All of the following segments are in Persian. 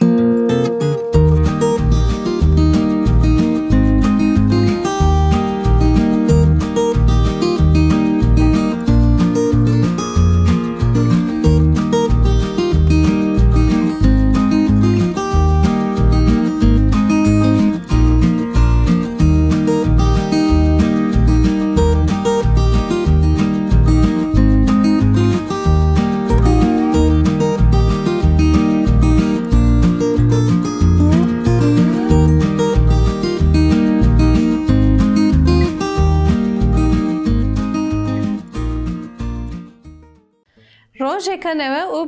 کنوه او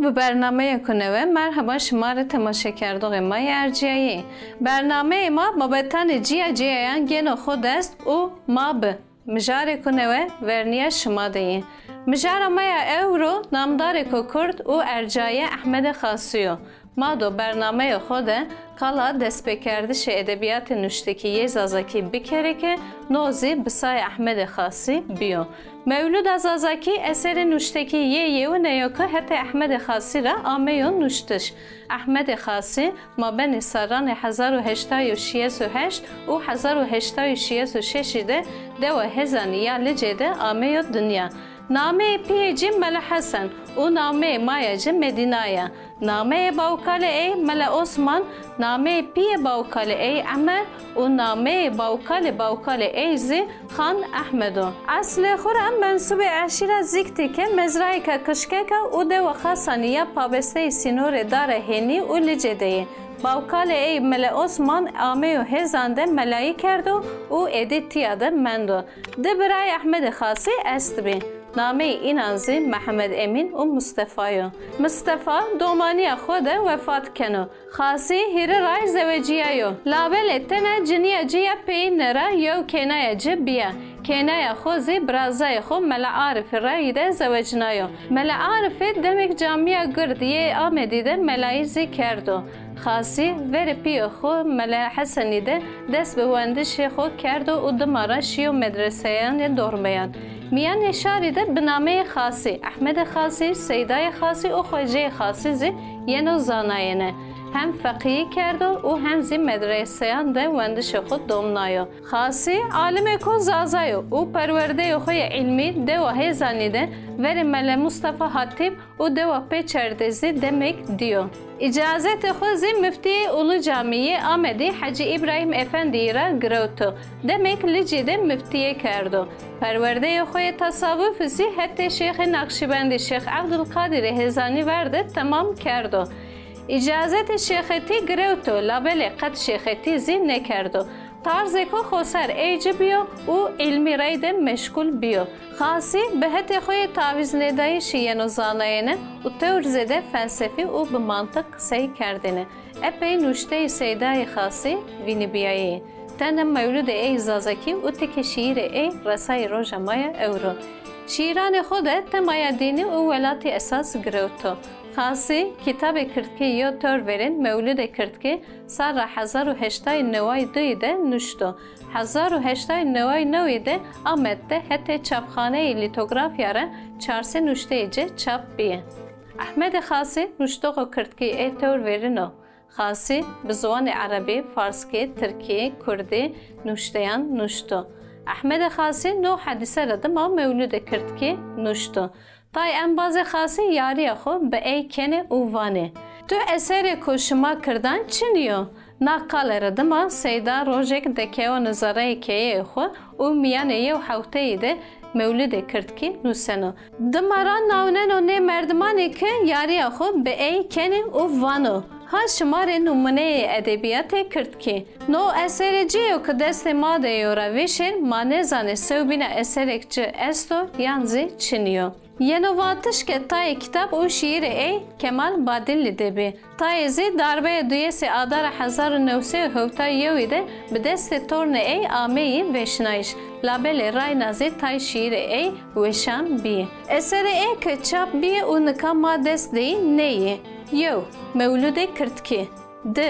به برنامه کنوه مرحبا شما را تماشا کرده ما ارجیایی برنامه ما بابتن جیا جیایان گن خود است. او ما به مجار کنوه ورنیا شما دیه مجار ما او رو نامدار کو کرد او ارجای احمد خاصیو. ما دو برنامه خود کالا دست بکردش ادبیات نشتکی یه زازکی بکره که نوزی بسای احمد خاصی بیو مولود از آزاکی اثر نوشتکی یه و نیوکا حتی احمد خاصی را آمه نوشتش احمد خاصی ما بین سران 1868 و 1866 ده دو هزان یا لجده آمه دنیا نامه پیجی مل حسن و نامه مایج مدینایا نامه باوکال ای مل عثمان نامه پی باوکال ای عمر و نامه باوکال باوکال ای زی خان احمدو اصل خورم منصوب عشیر زیکتی که مزرعی که کشکه که او ده و خاصانیه پابسته سینور دار هنی و لجده باوکال ای مل عثمان آمه و هزانده ملایی کرد او ادیتیاده مندو ده برای احمد خاصی است بین. نامه این انزی محمد امین و مصطفی مصطفی دومانی خود وفات کنو خاصی هیر رای زوجیه یو لابل تنه جنیا جیا پی نرا یو کنای جبیه کنای خوزی برازای خو ملا عارف رای ده زوجنایو ملا عارف دمک جامعه گردیه آمدیده ملایزی کردو خاصی ور پی خو ملا حسنی ده دست به وندش خو کرد و دمارا شیو مدرسه دورمیان میان اشاره به نامه خاصی. احمد خاصی سیدای خاصی و خوجه خاصی زی ینو زاناینه هم فقیه کرد و هم زی مدرسه ده وندش خود دومنایو خاصی عالم کو زازایو او پرورده خوی علمی ده و هیزانیده ور مل مصطفی حاتب و ده و پیچردزی دمک دیو اجازت خوزی مفتی اولو جامعه آمدی حجی ابراهیم افندی را گروتو دمک لجیده مفتیه کردو پرورده خوی تصاوف زی حتی شیخ نقشبندی شیخ عبدالقادر هزانی ورده تمام کردو اجازت شیختی گروتو لابل قد شیختی زی نکردو طرز که خسر ایج بیو او علمی راید مشکل بیو. خاصی به هت خوی تعویز ندای شیین و زاناینه و تور زده فلسفی او به منطق سی کردنه. اپی نوشته سیدای خاصی وینی بیایی. تن مولود ای زازکی و تک شیر ای رسای روژ مای اورو. شیران خود تمایا دینی و ولاتی اساس گروتو خاصی کتاب کردکی یا تور ورین مولود کردکی سر هزار و هشتای نوای دوی ده نوشتو هزار و هشتای نوای نوی ده آمد ده حتی چاپخانه لیتوگرافیا را چارسی نوشته جه چاپ بیه احمد خاصی نوشتو کردکی ای تور ورینو خاصی به زبان عربی، فارسی، ترکی، کردی نوشتیان نوشتو. احمد خاصی نو حدیثه را ما مولود کرد که نوشتو. تای انباز خاصی یاری خو به ای کنه اووانه. تو اثر کو شما کردن چنیو؟ ناقال ردما سیدا روژک دکه و نظاره که خو او میانه یو حوته ایده مولد کرد که نوسنو دماران ناونن و نه مردمانی که یاری خو به ای کنه اووانو ها شمار نمونه ادبیات کرد که نو اثر جیو که دست ما دیورا ویشن ما نزانه سوبین اثرک چه استو یانزی چنیو ینواتش که تای کتاب او شیر ای کمال بادل دبی تای زی darbe duyesi adar 1900 hofta yevide به دست تورن ای آمی وشنایش لابل رای نازی تای شیر ای وشان بی اثر ای که چاپ بی و نکا ما دست دی نیه یو مولود کرتکی د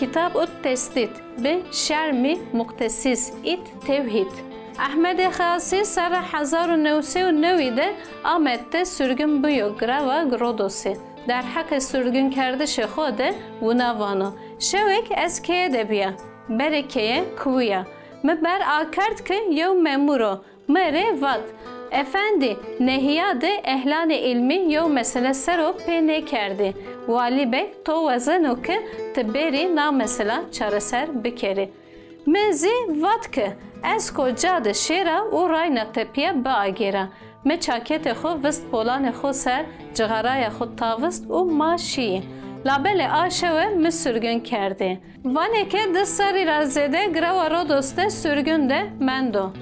کتاب ات تستید به شرمی مقتصیز ایت توحید احمد خاصی سر 1999 ده آمد ده سرگم بیو گراوا گرودوسی در حق سرگون کردش خود و نوانو شوک از که دبیا بره که کویا مبر آکرد که یو ممورو مره وقت افندی نهیاد اهلان علمی یو مسئله سرو پی نکرده والی بی تو وزنو که تبری نا مسئله چرسر بکری مزی وقت که از کجا ده شیره و رای نتپیه با آگیره me çaketê xwe vist polanê xwe ser cixaraya xwe tavist û ma şî. Labelê aşewe min sürgün kerdê. Vanekê di serî ra zêde gireva Rodos de sürgün de mendo.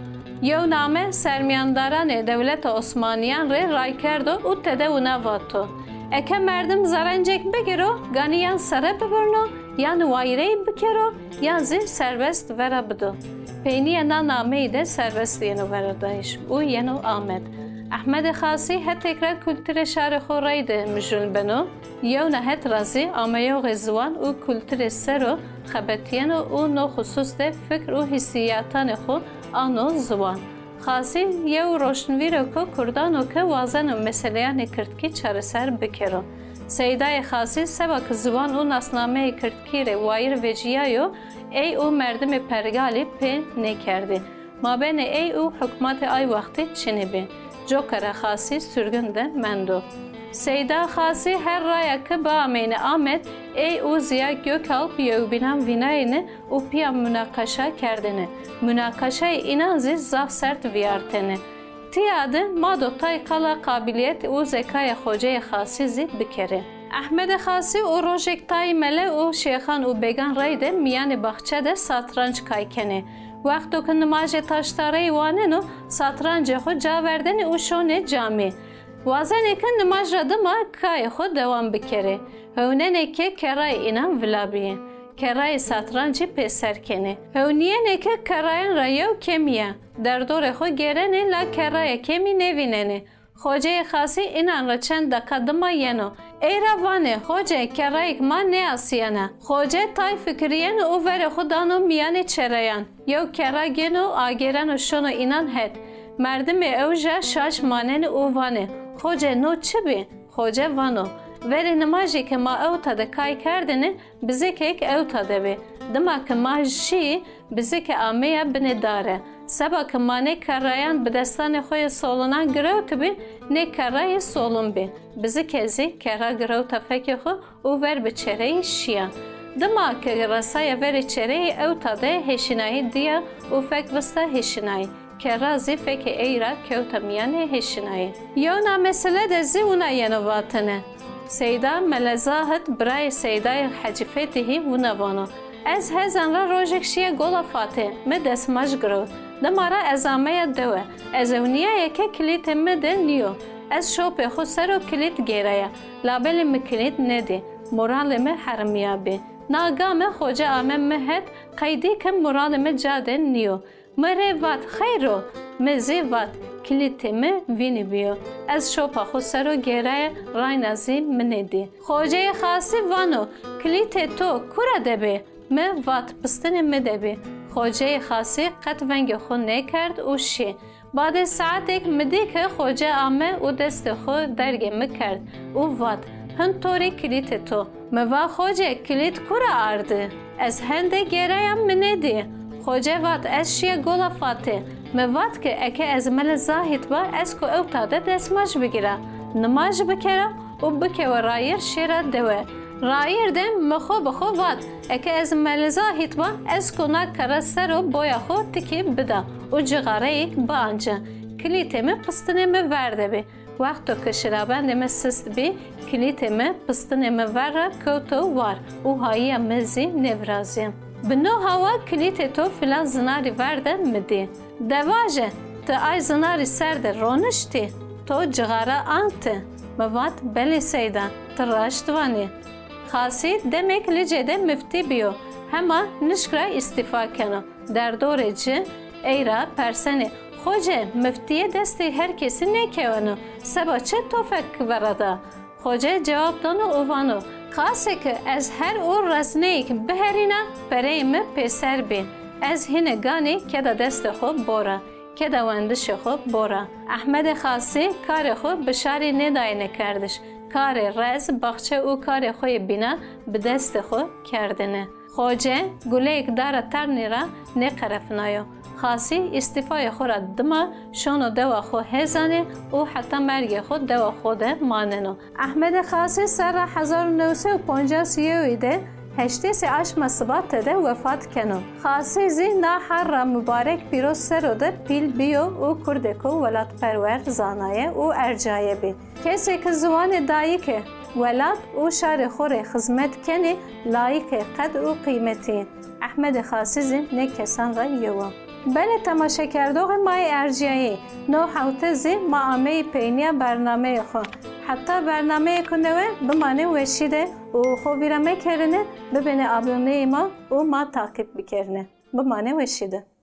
Yew name sermiyandaranê Devleta Osmaniyan rê raykerdo û tede û nevato. Eke merdim zarencek bigiro, ganiyan sere bibirno, yan wayreyê bikero, yan zî serbest vera bido. Peyniye na nameyê de serbest yeno vera dayiş û yeno Ahmet. احمد خاصی هت اکرا کلتر شهر خو رایده مجرن بنو یو نه هت رازی اما یو غزوان و کلتر سرو خبتین و نو خصوص ده فکر و حسیاتان خو آنو زوان خاصی یو روشنویر کو کردان و که وازن و مسئلیان کرد که چاره سر بکرو سیدای خاصی سبا که زبان و نسنامه کرد که وایر وجیایو ای او مردم پرگالی پی نکرده ما بین ای او حکمت آی وقتی چنی بین جوکر خاصی سرگن ده مندو. سیدا خاصی her raya ki ba ameyne Ahmet ey o ziya gök alp yevbinem vinayene u piya münakaşa kerdene. Münakaşa inanzi zaf sert viyartene. Tiyadı mado tay kala kabiliyet u zekaya hocaya khasizi bikere. Ahmed Xasi û rojek tayî mele û şêxan û bêgan rey de miyanê baxçe de satranç kaykene. وقتو که نماز تاشتاره وانه ساترانج خود جا وردن او شونه جامی وازنه که نماز را دما کای خود دوام بکره هونه که کرای اینم ولابیه کرای ساترانجی پسر کنه؟ هونیه نکه کرایان را یو کمیه. در دور خود گرنه لا کرای کمی نویننه خوجه خاصی اینان را چند دقیقه دما ینو ای روانه خوجه کرایک ما نه اسیانه خوجه تای فکریان او ور خودانو میان چریان یو کراگن و آگرن و شنو اینان هد. مردم اوجه شاش مانن او وانه. خوجه نو چه بی خوجه وانو. وری نماجی که ما او تا دکای کردنه بزی که ایک او تا دبی دما که ما جی بزی که آمیه بنی داره سبا که ما نه کرایان به دستان خوی سولونان گرو تبی نه کرای سولون بی بزی که زی کرا گرو تا فکر خو او ور به چره شیان دما که رسای ور چره او تا ده هشینایی دیا او فکر وستا هشینایی که سیدا ملزاهت برای سیدای حجفتهی و نوانو از هزن را روژک شیه فاته. می دستماش گرو. دمارا ازامه دوه. از یکه کلیت مده نیو. از شوپ خود سر و کلیت گیره. لابل می نده. مرال می حرمیا بی ناگام خوجه آمه مهد قیدی که مرال می جاده کلیت تمه وینی بیو. از شوپا خسرو گره رای نزی منیدی خوجه خاصی وانو کلیت تو کورا دبی؟ م وات پستن مه دبی. خوجه خاصی قد ونگ خو نکرد او شی. بعد ساعت یک مدی که خوجه آمه او دست خو درگه مکرد او وات هن توری کلیت تو. موا خوجه کلیت کورا ارده از هنده گره ام منه دی. خوجه وات از شیه گولا فاتی Me vat ki eke ez mele zahit ba ez ku ew tade destmaj bigire. Nimaj bikere û bikewe rayir şêra dewe. رایر دم مخو بخو واد اکه از ملزا هیتوا از کنا کره سر و بایا خو تکی بدا و جغاره ایک بانجا کلیتمه پستنمه ورده بی وقتو که شرابندمه سست بی کلیتمه پستنمه ور کوتو وار. و هایی مزی نورازیم بنو هوا کلیت تو فلان زناری ورده مدی دواجه تا ای زناری سرد رونشتی تو جغاره آنته مواد بلی سیدان تراشتوانی خاصی demek licede müfti biyo. Hema nişkra istifa kena. Der doreci eyra perseni. Hoca müftiye desti herkesi ne kevanu. Seba çe tofek verada. Hoca cevap donu uvanu. Kase ki ez her ur rasneyik beherina pereyme peser bin. Ez hine gani keda dest xo bora. کدا وندش خو بورا احمد خاصی کار خو بشاری ندای نکردش کار رز بخچه او کار خوی بینا به دست خو کردنه خوجه گلیک داره ترنی را نقرفنایو خاصی استیفای خود را دما شون دوا خو هزانه او حتی مرگ خود دوا خود ماننو احمد خاصی سر 1950 ایده هشتی سی اش مصبات ده وفات کنو. خاصی زی نا هر مبارک پیروز سر ده پیل بیو او کردکو ولات پرور زانایه او ارجایه بی. کسی که زوان دایی که ولات او شار خور خدمت کنی لایق قد او قیمتی. احمد خاصی زی نه کسان را یوم بله تماشا کردوغ مای ارجیایی. نو حوته زی ما آمه پینیا برنامه خو. حتی برنامه کنه بمانه وشیده و خو بیرامه کرنه ببینه آبونه ما و ما تاکب بکرنه. بمانه وشیده.